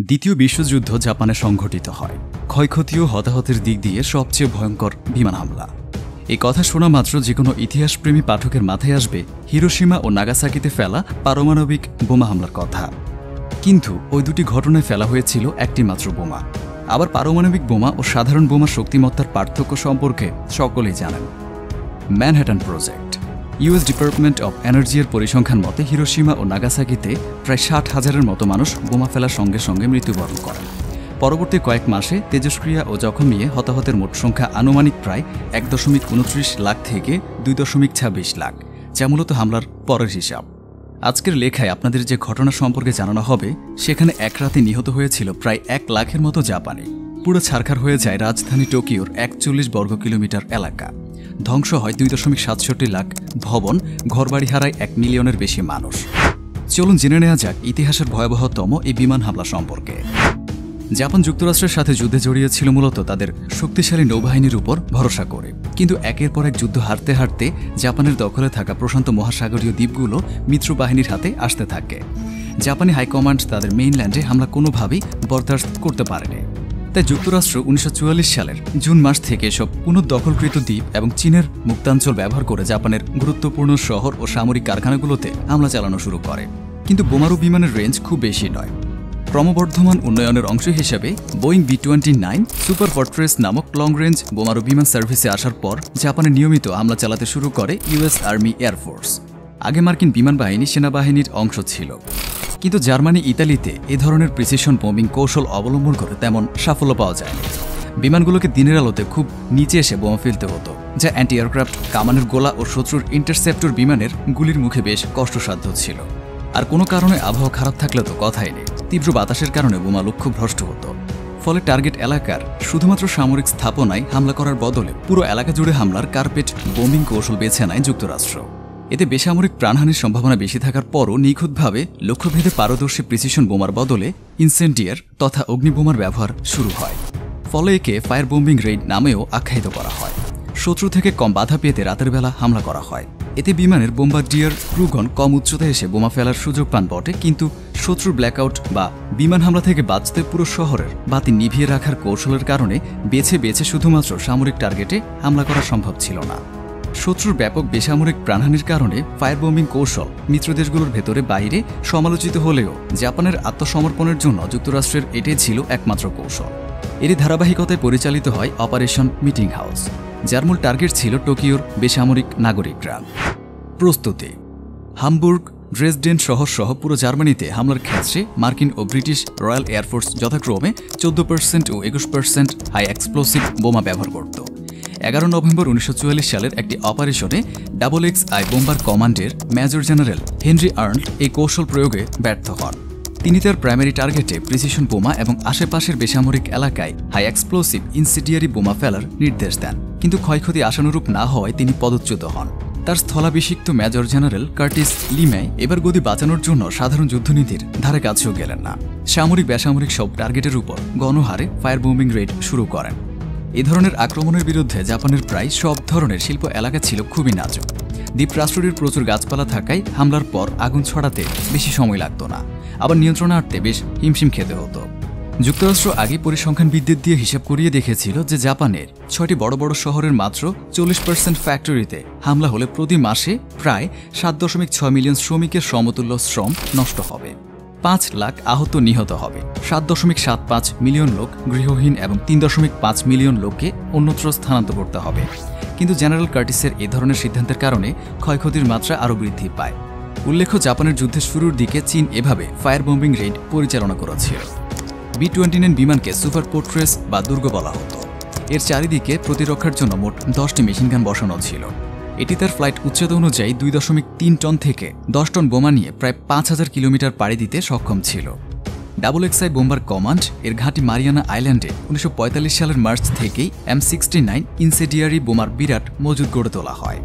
দ্বিতীয় বিশ্বযুদ্ধ জাপানে সংঘটিত হয়। ক্ষয়ক্ষতি ও হতাহতের দিক দিয়ে সবচেয়ে ভয়ঙ্কর বিমান হামলা। এই কথা শোনা মাত্র যে কোনো ইতিহাসপ্রেমী পাঠকের মাথায় আসবে হিরোসীমা ও নাগাসাকিতে ফেলা পারমাণবিক বোমা হামলার কথা। কিন্তু ওই দুটি ঘটনায় ফেলা হয়েছিল একটি মাত্র বোমা। আবার পারমাণবিক বোমা ও সাধারণ বোমার শক্তিমত্তার পার্থক্য সম্পর্কে সকলেই জানেন। Manhattan project. US department of এনার্জির পরিসংখ্যান মতে হিরোসীমা ও নাগাসাকিতে প্রায় ষাট হাজারের মতো মানুষ বোমা ফেলার সঙ্গে সঙ্গে মৃত্যুবরণ করেন। পরবর্তী কয়েক মাসে তেজস্ক্রিয়া ও জখম নিয়ে হতাহতের মোট সংখ্যা আনুমানিক প্রায় এক দশমিক উনত্রিশ লাখ থেকে দুই দশমিক ছাব্বিশ লাখ, যা মূলত হামলার পরের হিসাব। আজকের লেখায় আপনাদের যে ঘটনা সম্পর্কে জানানো হবে, সেখানে এক রাতে নিহত হয়েছিল প্রায় এক লাখের মতো জাপানি। পুরো ছারখার হয়ে যায় রাজধানী টোকিওর একচল্লিশ বর্গ কিলোমিটার এলাকা। ধ্বংস হয় দুই দশমিক সাতষট্টি লাখ ভবন, ঘরবাড়ি হারায় এক মিলিয়নের বেশি মানুষ। চলুন জেনে নেওয়া যাক ইতিহাসের ভয়াবহতম এই বিমান হামলা সম্পর্কে। জাপান যুক্তরাষ্ট্রের সাথে যুদ্ধে জড়িয়েছিল মূলত তাদের শক্তিশালী নৌবাহিনীর উপর ভরসা করে। কিন্তু একের পর এক যুদ্ধ হারতে হারতে জাপানের দখলে থাকা প্রশান্ত মহাসাগরীয় দ্বীপগুলো মিত্র বাহিনীর হাতে আসতে থাকে। জাপানি হাইকমান্ড তাদের মেইনল্যান্ডে হামলা কোনোভাবেই বরদাস্ত করতে পারেনি। তাই যুক্তরাষ্ট্র উনিশশো চুয়াল্লিশ সালের জুন মাস থেকে এসব পুনঃদখলকৃত দ্বীপ এবং চীনের মুক্তাঞ্চল ব্যবহার করে জাপানের গুরুত্বপূর্ণ শহর ও সামরিক কারখানাগুলোতে হামলা চালানো শুরু করে। কিন্তু বোমারু বিমানের রেঞ্জ খুব বেশি নয়। ক্রমবর্ধমান উন্নয়নের অংশ হিসেবে Boeing B twenty nine, super fortress নামক লং রেঞ্জ বোমারু বিমান সার্ভিসে আসার পর জাপানে নিয়মিত হামলা চালাতে শুরু করে ইউএস আর্মি এয়ারফোর্স আগে মার্কিন বিমান বাহিনী সেনাবাহিনীর অংশ ছিল। কিন্তু জার্মানি, ইতালিতে এ ধরনের প্রিসিশন বোমিং কৌশল অবলম্বন করে তেমন সাফল্য পাওয়া যায়নি। বিমানগুলোকে দিনের আলোতে খুব নিচে এসে বোমা ফেলতে হতো, যা অ্যান্টি এয়ারক্রাফট কামানের গোলা ও শত্রুর ইন্টারসেপ্টর বিমানের গুলির মুখে বেশ কষ্টসাধ্য ছিল। আর কোনো কারণে আবহাওয়া খারাপ থাকলে তো কথাই নেই। তীব্র বাতাসের কারণে বোমা লক্ষ্য ভ্রষ্ট হতো। ফলে টার্গেট এলাকার শুধুমাত্র সামরিক স্থাপনায় হামলা করার বদলে পুরো এলাকা জুড়ে হামলার কার্পেট বোমিং কৌশল বেছে নেয় যুক্তরাষ্ট্র। এতে বেসামরিক প্রাণহানির সম্ভাবনা বেশি থাকার পরও নিখুঁতভাবে লক্ষ্যভেদে পারদর্শী প্রিসিশন বোমার বদলে ইনসেন্টিয়ার তথা অগ্নিবোমার ব্যবহার শুরু হয়। ফলে একে ফায়ার বোম্বিং রেড নামেও আখ্যায়িত করা হয়। শত্রু থেকে কম বাধা পেতে রাতের বেলা হামলা করা হয়। এতে বিমানের বোম্বার্ডিয়ার ক্রুগন কম উচ্চতায় এসে বোমা ফেলার সুযোগ পান বটে, কিন্তু শত্রুর ব্ল্যাকআউট বা বিমান হামলা থেকে বাঁচতে পুরো শহরের বাতি নিভিয়ে রাখার কৌশলের কারণে বেছে বেছে শুধুমাত্র সামরিক টার্গেটে হামলা করা সম্ভব ছিল না। শত্রুর ব্যাপক বেসামরিক প্রাণহানির কারণে ফায়ার বোম্বিং কৌশল মিত্রদেশগুলোর ভেতরে বাইরে সমালোচিত হলেও জাপানের আত্মসমর্পণের জন্য যুক্তরাষ্ট্রের এটাই ছিল একমাত্র কৌশল। এরই ধারাবাহিকতায় পরিচালিত হয় অপারেশন মিটিং হাউস, যার মূল টার্গেট ছিল টোকিওর বেসামরিক নাগরিকরা। প্রস্তুতি। হামবুর্গ, ড্রেসডেন শহর সহ পুরো জার্মানিতে হামলার ক্ষেত্রে মার্কিন ও ব্রিটিশ রয়্যাল এয়ারফোর্স যথাক্রমে চোদ্দ পার্সেন্ট ও একুশ পার্সেন্ট হাই এক্সপ্লোসিভ বোমা ব্যবহার করত। এগারো নভেম্বর উনিশশো চুয়াল্লিশ সালের একটি অপারেশনে ডাবল এক্স আই বোম্বার কমান্ডের মেজর জেনারেল হেনরি আর্নল্ড এই কৌশল প্রয়োগে ব্যর্থ হন। তিনি তার প্রাইমারি টার্গেটে প্রিসিশন বোমা এবং আশেপাশের বেসামরিক এলাকায় হাই এক্সপ্লোসিভ ইনসিডিয়ারি বোমা ফেলার নির্দেশ দেন। কিন্তু ক্ষয়ক্ষতি আশানুরূপ না হওয়ায় তিনি পদচ্যুত হন। তার স্থলাভিষিক্ত মেজর জেনারেল কার্টিস লিমে এবার গদি বাঁচানোর জন্য সাধারণ যুদ্ধনীতির ধারে কাছেও গেলেন না। সামরিক বেসামরিক সব টার্গেটের উপর গণহারে ফায়ার বোমিং রেড শুরু করেন। এ ধরনের আক্রমণের বিরুদ্ধে জাপানের প্রায় সব ধরনের শিল্প এলাকা ছিল খুবই নাজুক। দ্বীপরাষ্ট্রটির প্রচুর গাছপালা থাকায় হামলার পর আগুন ছড়াতে বেশি সময় লাগত না। আবার নিয়ন্ত্রণে আটতে বেশ হিমশিম খেতে হতো। যুক্তরাষ্ট্র আগে পরিসংখ্যান বিদ্যুৎ দিয়ে হিসাব করিয়ে দেখেছিল যে জাপানের ছয়টি বড় বড় শহরের মাত্র চল্লিশ পার্সেন্ট ফ্যাক্টরিতে হামলা হলে প্রতি মাসে প্রায় সাত দশমিক ছয় মিলিয়ন শ্রমিকের সমতুল্য শ্রম নষ্ট হবে। পাঁচ লাখ আহত নিহত হবে। সাত দশমিক সাত পাঁচ মিলিয়ন লোক গৃহহীন এবং তিন দশমিক পাঁচ মিলিয়ন লোককে অন্যত্র স্থানান্তর করতে হবে। কিন্তু জেনারেল কার্টিসের এ ধরনের সিদ্ধান্তের কারণে ক্ষয়ক্ষতির মাত্রা আরও বৃদ্ধি পায়। উল্লেখ্য, জাপানের যুদ্ধের শুরুর দিকে চীন এভাবে ফায়ার বোম্বিং রেড পরিচালনা করেছিল বি টোয়েন্টি নাইন বিমানকে সুপার পোর্ট্রেস বা দুর্গ বলা হতো। এর চারিদিকে প্রতিরক্ষার জন্য মোট দশটি মেশিনগান বসানো ছিল। এটি তার ফ্লাইট উচ্চতা অনুযায়ী দুই দশমিক তিন টন থেকে দশ টন বোমা নিয়ে প্রায় পাঁচ হাজার কিলোমিটার পাড়ি দিতে সক্ষম ছিল। ডাবল এক্সআই বোম্বার কমান্ড এর ঘাঁটি মারিয়ানা আইল্যান্ডে উনিশশো পঁয়তাল্লিশ সালের মার্চ থেকেই এম সিক্সটি নাইন ইনসেডিয়ারি বোমার বিরাট মজুদ গড়ে তোলা হয়।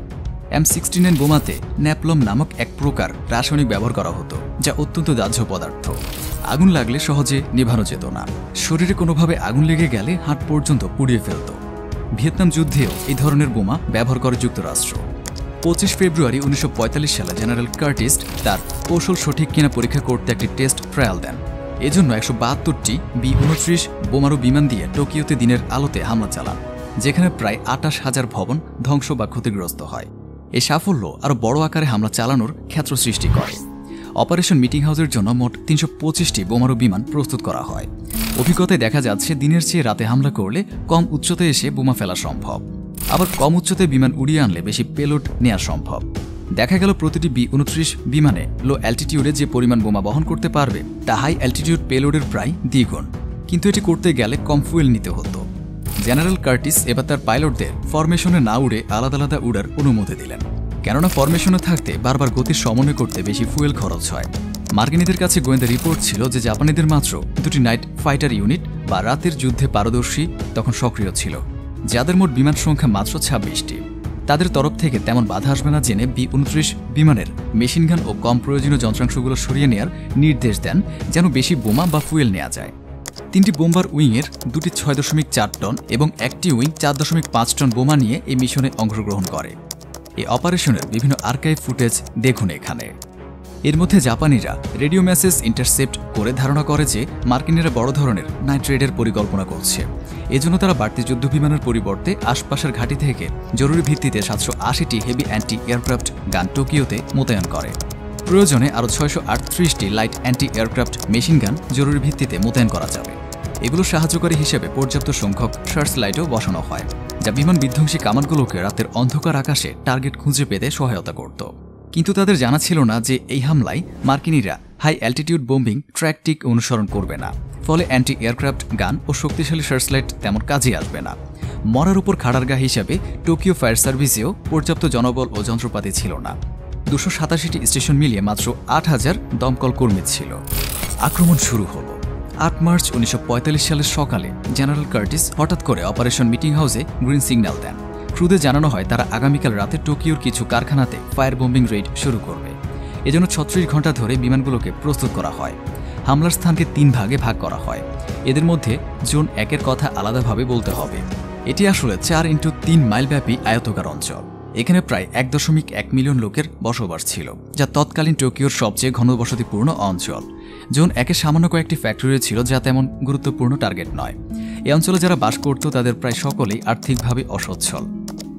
এম সিক্সটি নাইন বোমাতে ন্যাপলম নামক এক প্রকার রাসায়নিক ব্যবহার করা হতো, যা অত্যন্ত দাহ্য পদার্থ। আগুন লাগলে সহজে নেভানো যেত না। শরীরে কোনোভাবে আগুন লেগে গেলে হাট পর্যন্ত পুড়িয়ে ফেলত। ভিয়েতনাম যুদ্ধেও এই ধরনের বোমা ব্যবহার করে যুক্তরাষ্ট্র। পঁচিশ ফেব্রুয়ারি উনিশশো পঁয়তাল্লিশ সালে জেনারেল কার্টিস্ট তার কৌশল সঠিক কিনা পরীক্ষা করতে একটি টেস্ট ট্রায়াল দেন। এজন্য একশো বাহাত্তরটি বি উনত্রিশ বোমারু বিমান দিয়ে টোকিওতে দিনের আলোতে হামলা চালান, যেখানে প্রায় আটাশ হাজার ভবন ধ্বংস বা ক্ষতিগ্রস্ত হয়। এই সাফল্য আরও বড় আকারে হামলা চালানোর ক্ষেত্র সৃষ্টি করে। অপারেশন মিটিং হাউসের জন্য মোট তিনশো পঁচিশটি বোমারু বিমান প্রস্তুত করা হয়। অভিজ্ঞতায় দেখা যাচ্ছে দিনের চেয়ে রাতে হামলা করলে কম উচ্চতায় এসে বোমা ফেলা সম্ভব। আবার কম উচ্চতায় বিমান উড়িয়ে আনলে বেশি পেলোড নেওয়া সম্ভব। দেখা গেল প্রতিটি বি উনত্রিশ বিমানে লো অ্যালটিটিউডে যে পরিমাণ বোমা বহন করতে পারবে, তা হাই অ্যালটিটিউড পেলোডের প্রায় দ্বিগুণ। কিন্তু এটি করতে গেলে কম ফুয়েল নিতে হতো। জেনারেল কার্টিস এবার তার পাইলটদের ফরমেশনে না উড়ে আলাদা আলাদা উড়ার অনুমতি দিলেন। কেননা ফরমেশনে থাকতে বারবার গতির সমন্বয় করতে বেশি ফুয়েল খরচ হয়। মার্কিনীদের কাছে গোয়েন্দা রিপোর্ট ছিল যে জাপানিদের মাত্র দুটি নাইট ফাইটার ইউনিট বা রাতের যুদ্ধে পারদর্শী তখন সক্রিয় ছিল, যাদের মোট বিমান সংখ্যা মাত্র ছাব্বিশটি। তাদের তরফ থেকে তেমন বাধা আসবে না জেনে বি উনত্রিশ বিমানের মেশিনগান ও কম প্রয়োজনীয় যন্ত্রাংশগুলো সরিয়ে নেয়ার নির্দেশ দেন যেন বেশি বোমা বা ফুয়েল নেওয়া যায়। তিনটি বোম্বার উইংয়ের দুটি ছয় দশমিক চার টন এবং একটি উইং চার দশমিক পাঁচ টন বোমা নিয়ে এই মিশনে অংশগ্রহণ করে। এই অপারেশনের বিভিন্ন আর্কাইভ ফুটেজ দেখুন এখানে। এর মধ্যে জাপানিরা রেডিও মেসেজ ইন্টারসেপ্ট করে ধারণা করে যে মার্কিনেরা বড় ধরনের নাইট্রেডের পরিকল্পনা করছে। এজন্য তারা বাড়তি যুদ্ধ বিমানের পরিবর্তে আশপাশের ঘাঁটি থেকে জরুরি ভিত্তিতে সাতশো আশিটি হেভি অ্যান্টি এয়ারক্রাফট গান টোকিওতে মোতায়েন করে। প্রয়োজনে আরও ছয়শো আটত্রিশটি light anti aircraft machine gun জরুরি ভিত্তিতে মোতায়েন করা যাবে। এগুলো সাহায্যকারী হিসেবে পর্যাপ্ত সংখ্যক শার্টস লাইটও বসানো হয়, যা বিমান বিধ্বংসী কামানগুলোকে রাতের অন্ধকার আকাশে টার্গেট খুঁজে পেতে সহায়তা করত। কিন্তু তাদের জানা ছিল না যে এই হামলায় মার্কিনীরা হাই অ্যালটিটিউড বোম্বিং ট্র্যাকটিক অনুসরণ করবে না। ফলে অ্যান্টি এয়ারক্রাফট গান ও শক্তিশালী সার্চলাইট তেমন কাজে আসবে না। মরার উপর খাড়ারগা হিসাবে টোকিও ফায়ার সার্ভিসেও পর্যাপ্ত জনবল ও যন্ত্রপাতি ছিল না। দুশো সাতাশিটি স্টেশন মিলিয়ে মাত্র আট হাজার দমকল কর্মী ছিল। আক্রমণ শুরু হলো। আট মার্চ উনিশশো পঁয়তাল্লিশ সালের সকালে জেনারেল কার্টিস হঠাৎ করে অপারেশন মিটিং হাউসে গ্রিন সিগন্যাল দেন। ক্রুদের জানানো হয়, তারা আগামীকাল রাতে টোকিওর কিছু কারখানাতে ফায়ার বোম্বিং রেড শুরু করবে। এজন্য ছত্রিশ ঘণ্টা ধরে বিমানগুলোকে প্রস্তুত করা হয়। হামলার স্থানকে তিন ভাগে ভাগ করা হয়। এদের মধ্যে জোন একের কথা আলাদাভাবে বলতে হবে। এটি আসলে চার ইন্টু তিন মাইলব্যাপী আয়তকার অঞ্চল। এখানে প্রায় এক দশমিক এক মিলিয়ন লোকের বসবাস ছিল, যা তৎকালীন টোকিওর সবচেয়ে ঘনবসতিপূর্ণ অঞ্চল। জোন একে সামান্য কয়েকটি ফ্যাক্টরি ছিল যা তেমন গুরুত্বপূর্ণ টার্গেট নয়। এ অঞ্চলে যারা বাস করত, তাদের প্রায় সকলেই আর্থিকভাবে অসচ্ছল।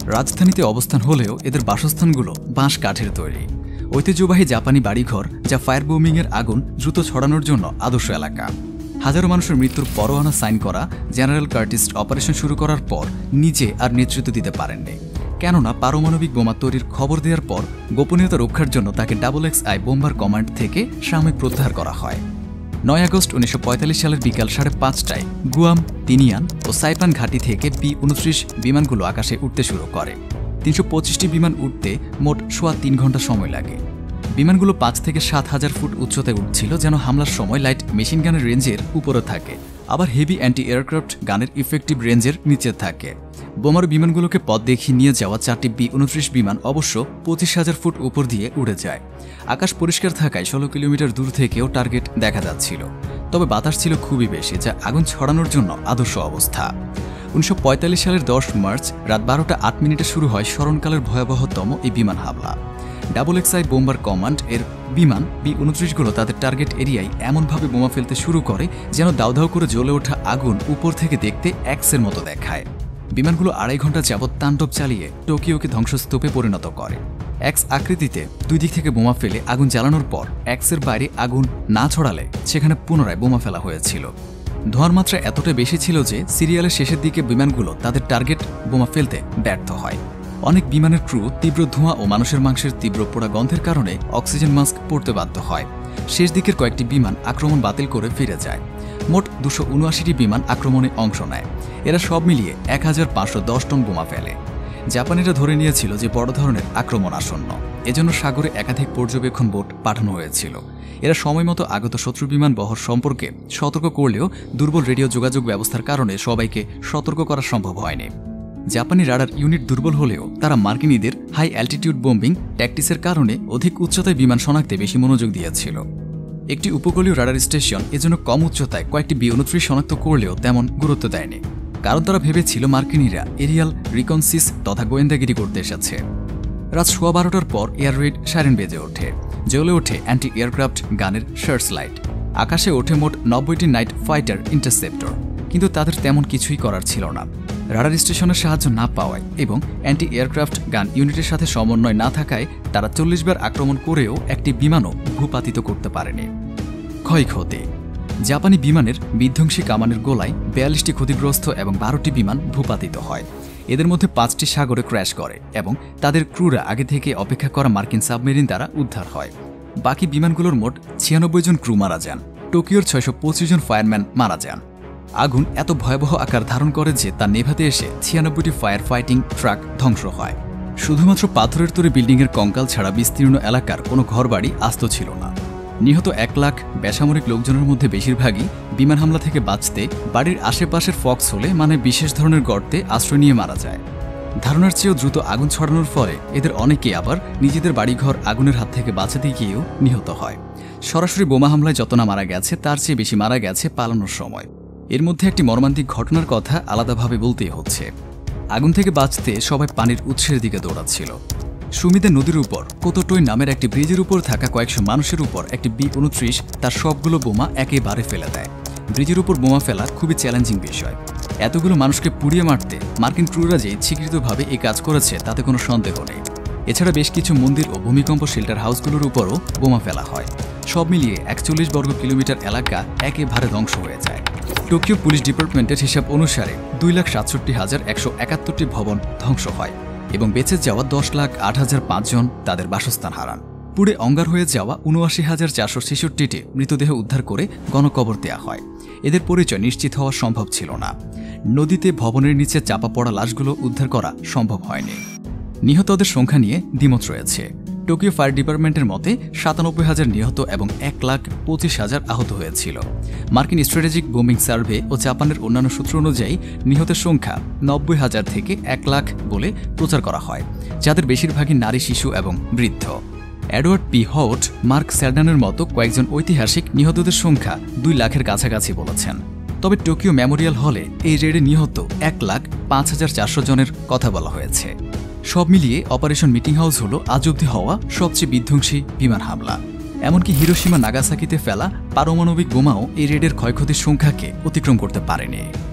রাজধানীতে অবস্থান হলেও এদের বাসস্থানগুলো বাঁশ কাঠের তৈরি। ঐতিহ্যবাহী জাপানি বাড়িঘর, যা ফায়ার বোমিংয়ের আগুন দ্রুত ছড়ানোর জন্য আদর্শ এলাকা। হাজারো মানুষের মৃত্যুর পরোয়ানা সাইন করা, জেনারেল কার্টিস্ট অপারেশন শুরু করার পর নিজে আর নেতৃত্ব দিতে পারেননি। কেননা পারমাণবিক বোমা তৈরির খবর দেওয়ার পর গোপনীয়তা রক্ষার জন্য তাকে double X I bomber command থেকে সাময়িক প্রত্যাহার করা হয়। নয় আগস্ট উনিশশো পঁয়তাল্লিশ সালের বিকাল সাড়ে পাঁচটায় গুয়াম, তিনিয়ান ও সাইপান ঘাঁটি থেকে বি উনত্রিশ বিমানগুলো আকাশে উঠতে শুরু করে। তিনশো পঁচিশটি বিমান উঠতে মোট সোয়া তিন ঘণ্টা সময় লাগে। বিমানগুলো পাঁচ থেকে সাত হাজার ফুট উচ্চতায় উঠছিল যেন হামলার সময় লাইট মেশিন গানের রেঞ্জের উপরে থাকে। আবার হেভি অ্যান্টি এয়ারক্রাফট গানের ইফেক্টিভ রেঞ্জের নিচে থাকে। বোমার বিমানগুলোকে পথ দেখিয়ে নিয়ে যাওয়া চারটি বি উনত্রিশ বিমান অবশ্য পঁচিশ হাজার ফুট উপর দিয়ে উড়ে যায়। আকাশ পরিষ্কার থাকায় ষোলো কিলোমিটার দূর থেকেও টার্গেট দেখা যাচ্ছিল। তবে বাতাস ছিল খুবই বেশি, যা আগুন ছড়ানোর জন্য আদর্শ অবস্থা। উনিশশো পঁয়তাল্লিশ সালের দশ মার্চ রাত বারোটা আট মিনিটে শুরু হয় স্মরণকালের ভয়াবহতম এই বিমান হামলা। ডাবল এক্সআই বোম্বার কমান্ড এর বিমান বি উনত্রিশগুলো তাদের টার্গেট এরিয়ায় এমনভাবে বোমা ফেলতে শুরু করে, যেন দাউ দাউ করে জ্বলে ওঠা আগুন উপর থেকে দেখতে এক্সের মতো দেখায়। বিমানগুলো আড়াই ঘণ্টা যাবৎ তাণ্ডব চালিয়ে টোকিওকে ধ্বংসস্তূপে পরিণত করে। এক্স আকৃতিতে দুই দিক থেকে বোমা ফেলে আগুন জ্বালানোর পর এক্সের বাইরে আগুন না ছড়ালে সেখানে পুনরায় বোমা ফেলা হয়েছিল। ধোঁয়ার মাত্রা এতটা বেশি ছিল যে, সিরিয়ালের শেষের দিকে বিমানগুলো তাদের টার্গেট বোমা ফেলতে ব্যর্থ হয়। অনেক বিমানের ক্রু তীব্র ধোঁয়া ও মানুষের মাংসের তীব্র পোড়া গন্ধের কারণে অক্সিজেন মাস্ক পড়তে বাধ্য হয়। শেষ দিকের কয়েকটি বিমান আক্রমণ বাতিল করে ফিরে যায়। মোট দুশো উনআশিটি বিমান আক্রমণে অংশ নেয়। এরা সব মিলিয়ে এক হাজার পাঁচশো দশ টন বোমা ফেলে। জাপানিরা ধরে নিয়েছিল যে বড় ধরনের আক্রমণ আসন্ন। এজন্য সাগরে একাধিক পর্যবেক্ষণ বোট পাঠানো হয়েছিল। এরা সময়মতো আগত শত্রু বিমান বহর সম্পর্কে সতর্ক করলেও দুর্বল রেডিও যোগাযোগ ব্যবস্থার কারণে সবাইকে সতর্ক করা সম্ভব হয়নি। জাপানি রাডার ইউনিট দুর্বল হলেও তারা মার্কিনীদের হাই অ্যালটিটিউড বোম্বিং ট্যাকটিসের কারণে অধিক উচ্চতায় বিমান শনাক্তে বেশি মনোযোগ দিয়েছিল। একটি উপকূলীয় রাডার স্টেশন এজন্য কম উচ্চতায় কয়েকটি বি উনত্রিশ শনাক্ত করলেও তেমন গুরুত্ব দেয়নি। কারণ তারা ভেবেছিল মার্কিনীরা এরিয়াল রিকনসিস তথা গোয়েন্দাগিরি করতে এসেছে। রাত সোয়া বারোটার পর এয়ার রেড সাইরেন বেজে ওঠে। জ্বলে ওঠে অ্যান্টি এয়ারক্রাফট গানের শার্টস লাইট আকাশে ওঠে মোট নব্বইটি নাইট ফাইটার ইন্টারসেপ্টর কিন্তু তাদের তেমন কিছুই করার ছিল না। রাডার স্টেশনের সাহায্য না পাওয়ায় এবং অ্যান্টি এয়ারক্রাফট গান ইউনিটের সাথে সমন্বয় না থাকায় তারা চল্লিশ বার আক্রমণ করেও একটি বিমানও ভূপাতিত করতে পারেনি। ক্ষয়ক্ষতি। জাপানি বিমানের বিধ্বংসী কামানের গোলায় বিয়াল্লিশটি ক্ষতিগ্রস্ত এবং বারোটি বিমান ভূপাতিত হয়। এদের মধ্যে পাঁচটি সাগরে ক্র্যাশ করে এবং তাদের ক্রুরা আগে থেকে অপেক্ষা করা মার্কিন সাবমেরিন দ্বারা উদ্ধার হয়। বাকি বিমানগুলোর মোট ছিয়ানব্বই জন ক্রু মারা যান। টোকিওর ছয়শো পঁচিশ জন ফায়ারম্যান মারা যান। আগুন এত ভয়াবহ আকার ধারণ করে যে তা নেভাতে এসে ছিয়ানব্বইটি ফায়ার ফাইটিং ট্রাক ধ্বংস হয়। শুধুমাত্র পাথরের তৈরি বিল্ডিংয়ের কঙ্কাল ছাড়া বিস্তীর্ণ এলাকার কোনো ঘরবাড়ি আস্ত ছিল না। নিহত এক লাখ বেসামরিক লোকজনের মধ্যে বেশিরভাগই বিমান হামলা থেকে বাঁচতে, বাড়ির আশেপাশের ফক্স হলে মানে বিশেষ ধরনের গর্তে আশ্রয় নিয়ে মারা যায়। ধারণার চেয়েও দ্রুত আগুন ছড়ানোর ফলে এদের অনেকে আবার নিজেদের বাড়িঘর আগুনের হাত থেকে বাঁচাতে গিয়েও নিহত হয়। সরাসরি বোমা হামলায় যত না মারা গেছে, তার চেয়ে বেশি মারা গেছে পালানোর সময়। এর মধ্যে একটি মর্মান্তিক ঘটনার কথা আলাদাভাবে বলতেই হচ্ছে। আগুন থেকে বাঁচতে সবাই পানির উৎসের দিকে দৌড়াচ্ছিল। সুমিদে নদীর উপর, কোতটই নামের একটি ব্রিজের উপর থাকা কয়েকশো মানুষের উপর একটি বি উনত্রিশ, তার সবগুলো বোমা একেবারে ফেলে দেয়। ব্রিজের উপর বোমা ফেলা খুবই চ্যালেঞ্জিং বিষয়। এতগুলো মানুষকে পুড়িয়ে মারতে মার্কিন ক্রুরা যে ইচ্ছাকৃতভাবে এই কাজ করেছে, তাতে কোনো সন্দেহ নেই। এছাড়া বেশ কিছু মন্দির ও ভূমিকম্প শেল্টার হাউসগুলোর উপরও বোমা ফেলা হয়। সব মিলিয়ে একচল্লিশ বর্গ কিলোমিটার এলাকা একেবারে ধ্বংস হয়ে যায়। টোকিও পুলিশ ডিপার্টমেন্টের হিসাব অনুসারে দুই লাখ সাতষট্টি হাজার একশো একাত্তরটি ভবন ধ্বংস হয় এবং বেঁচে যাওয়া দশ লাখ আট হাজার পাঁচজন তাদের বাসস্থান হারান। পুড়ে অঙ্গার হয়ে যাওয়া উনআশি হাজার চারশো ছেষট্টিটি মৃতদেহ উদ্ধার করে গণকবর দেওয়া হয়। এদের পরিচয় নিশ্চিত হওয়া সম্ভব ছিল না। নদীতে ভবনের নিচে চাপা পড়া লাশগুলো উদ্ধার করা সম্ভব হয়নি। নিহতদের সংখ্যা নিয়ে দ্বিমত রয়েছে। টোকিও ফায়ার ডিপার্টমেন্টের মতে সাতানব্বই হাজার নিহত এবং এক লাখ পঁচিশ হাজার আহত হয়েছিল। মার্কিন স্ট্র্যাটেজিক বোমিং সার্ভে ও জাপানের অন্যান্য সূত্র অনুযায়ী নিহতের সংখ্যা নব্বই হাজার থেকে এক লাখ বলে প্রচার করা হয়, যাদের বেশিরভাগই নারী, শিশু এবং বৃদ্ধ। অ্যাডওয়ার্ড পি হট মার্ক স্যারডানের মতো কয়েকজন ঐতিহাসিক নিহতদের সংখ্যা দুই লাখের কাছাকাছি বলেছেন। তবে টোকিও মেমোরিয়াল হলে এই রেডে নিহত এক লাখ পাঁচ হাজার চারশো জনের কথা বলা হয়েছে। সব মিলিয়ে অপারেশন মিটিং হাউস হল আজ অব্দি হওয়া সবচেয়ে বিধ্বংসী বিমান হামলা। এমনকি হিরোসীমা নাগাসাকিতে ফেলা পারমাণবিক বোমাও এই রেডের ক্ষয়ক্ষতির সংখ্যাকে অতিক্রম করতে পারেনি।